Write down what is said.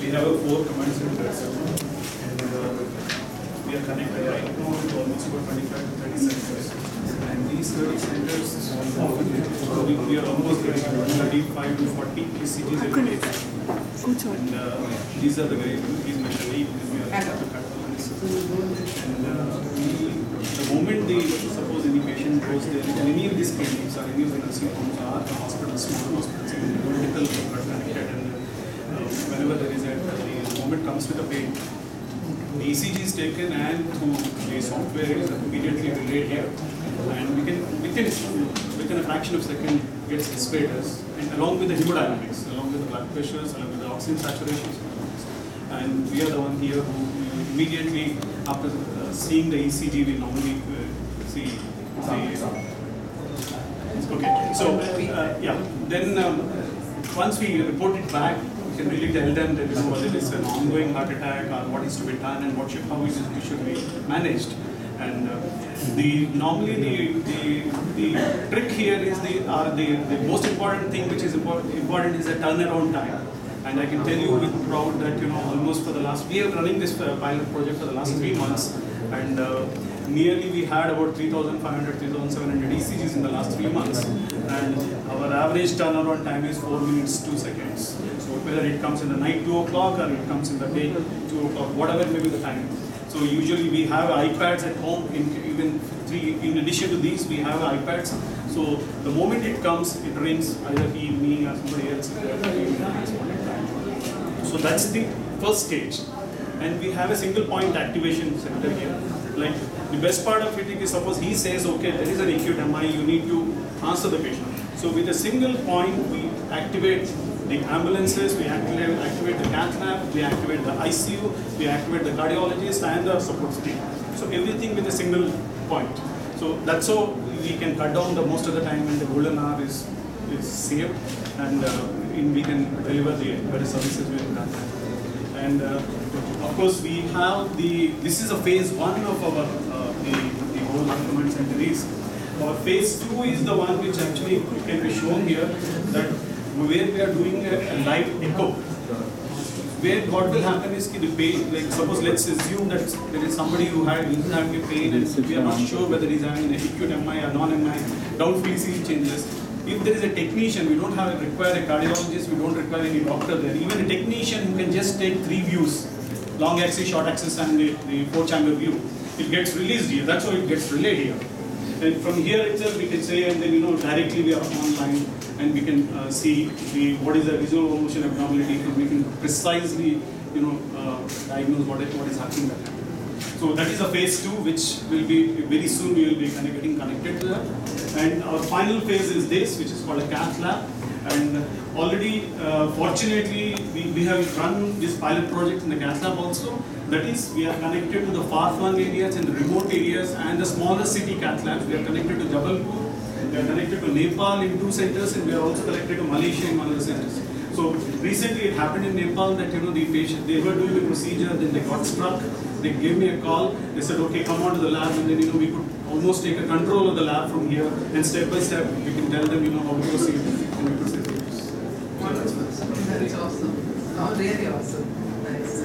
We have a four command centers and uh, we are connected right now to almost about 25 to 30 centers. And these 30 centers, uh, we, we are almost getting 35 to 40 ECGs every day. And uh, these are the very, these measure eight, we are able to cut down this. And uh, we, the moment the, suppose any patient goes there, in any of these clinics or any of the nursing homes or the hospitals, small hospitals, even the medical are connected and uh, whenever there is a, the moment comes with a pain, the ECG is taken and through the software is immediately relayed here. And we can, within, within a fraction of a second, gets us, and along with the hemodynamics, along with the blood pressures, along with the oxygen saturations. And we are the one here who immediately, after uh, seeing the ECG, we normally uh, see, see Okay, so, uh, yeah, then um, once we report it back, can really tell them that, know, whether it's an ongoing heart attack or what is to be done and what should, how it should be managed. And uh, the, normally the, the, the trick here is the, uh, the, the most important thing which is important, important is the turnaround time. And I can tell you with proud that, you know, almost for the last, we are running this uh, pilot project for the last three months. And uh, nearly we had about 3,500, 3,700 ECGs in the last three months. And our average turnaround time is 4 minutes, 2 seconds. So whether it comes in the night 2 o'clock or it comes in the day 2 o'clock, whatever may be the time. So usually we have iPads at home, in, even three, in addition to these, we have iPads. So the moment it comes, it rings, either he, me or somebody else. So that's the first stage. And we have a single point activation center here. Like the best part of it is suppose he says, okay, there is an acute MI, you need to answer the patient. So with a single point, we activate the ambulances, we activate, activate the cath lab, we activate the ICU, we activate the cardiologist and the support team. So everything with a single point. So that's how we can cut down the most of the time when the golden hour is, is saved and uh, in, we can deliver the better services with that. And uh, of course, we have the, this is a phase one of our, uh, the, the whole command center. Our phase two is the one which actually can be shown here that where we are doing a, a live echo. Where what will happen is the pain, like suppose let's assume that there is somebody who had is having a pain and we are not sure whether he's having an acute MI or non-MI, downfield ECG changes. If there is a technician, we don't have require a cardiologist, we don't require any doctor there. Even a technician who can just take three views, long axis, short axis, and the, the four chamber view. It gets released here. That's how it gets relayed here. And from here itself, we can say, and then you know directly we are online, and we can uh, see the what is the visual motion abnormality, and we can precisely you know uh, diagnose what is, what is happening that time. So that is a phase two, which will be very soon we will be kind of getting connected to that. And our final phase is this, which is called a cath lab. And already, uh, fortunately, we, we have run this pilot project in the cath lab also. That is, we are connected to the far-flung areas and the remote areas and the smaller city cath labs. We are connected to Jabalpur, we are connected to Nepal in two centers, and we are also connected to Malaysia in one of the centers. So recently it happened in Nepal that you know the patient they were doing a procedure, then they got struck. They gave me a call. They said, okay, come on to the lab, and then you know we could almost take a control of the lab from here, and step by step we can tell them you know how to proceed, and we proceed. So that's what- That's awesome. Oh, really awesome. Nice.